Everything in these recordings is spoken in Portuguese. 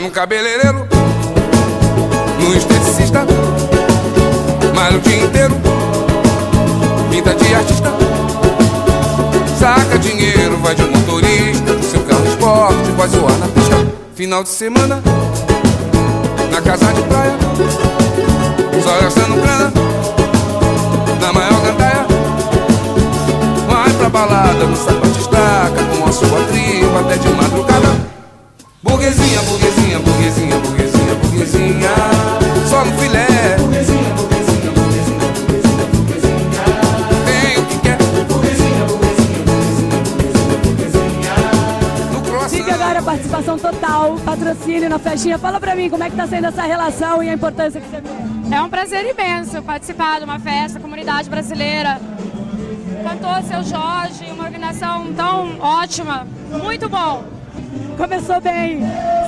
no cabeleireiro, no esteticista, malha o dia inteiro, pinta de artista, saca dinheiro, vai de motorista, seu carro esporte, vai zoar na pista. Final de semana, na casa de praia, só gastando grana, na maior gandaia, vai pra balada, no sapato participação total, patrocínio na festinha. Fala pra mim como é que tá sendo essa relação e a importância que você vê. É um prazer imenso participar de uma festa, comunidade brasileira. Cantor Seu Jorge, uma organização tão ótima, muito bom. Começou bem,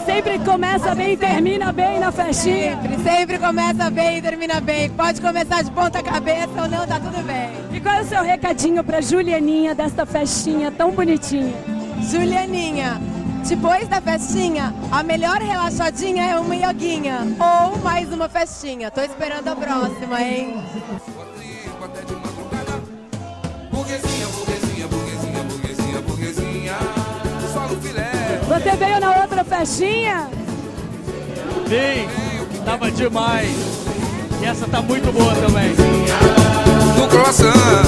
sempre começa bem e termina bem na festinha. Sempre, sempre começa bem e termina bem. Pode começar de ponta cabeça ou não, tá tudo bem. E qual é o seu recadinho pra Julianinha desta festinha tão bonitinha? Julianinha, depois da festinha, a melhor relaxadinha é uma ioguinha ou mais uma festinha. Tô esperando a próxima, hein? Você veio na outra festinha? Vem, tava demais. E essa tá muito boa também. No croissant.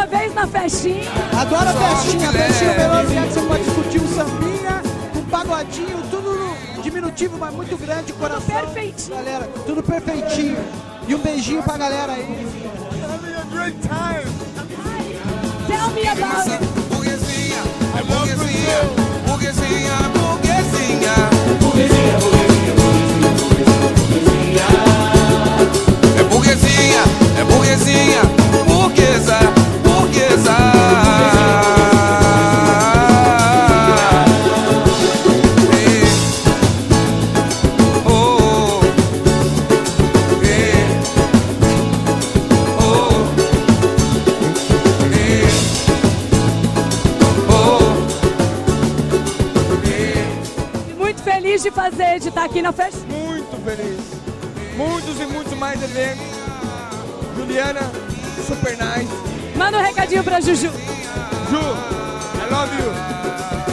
Uma vez na festinha. Adoro a Só festinha, no filé. festinha melhor lugar que você pode discutir um sambinha, um pagodinho, tudo no diminutivo, mas muito grande, coração. perfeitinho. Galera, tudo perfeitinho. E um beijinho pra galera aí. Tell Muito feliz de fazer, de estar aqui na festa. Muito feliz. Muitos e muitos mais eventos. Juliana, super nice. Manda um recadinho pra Juju. Ju, I love you.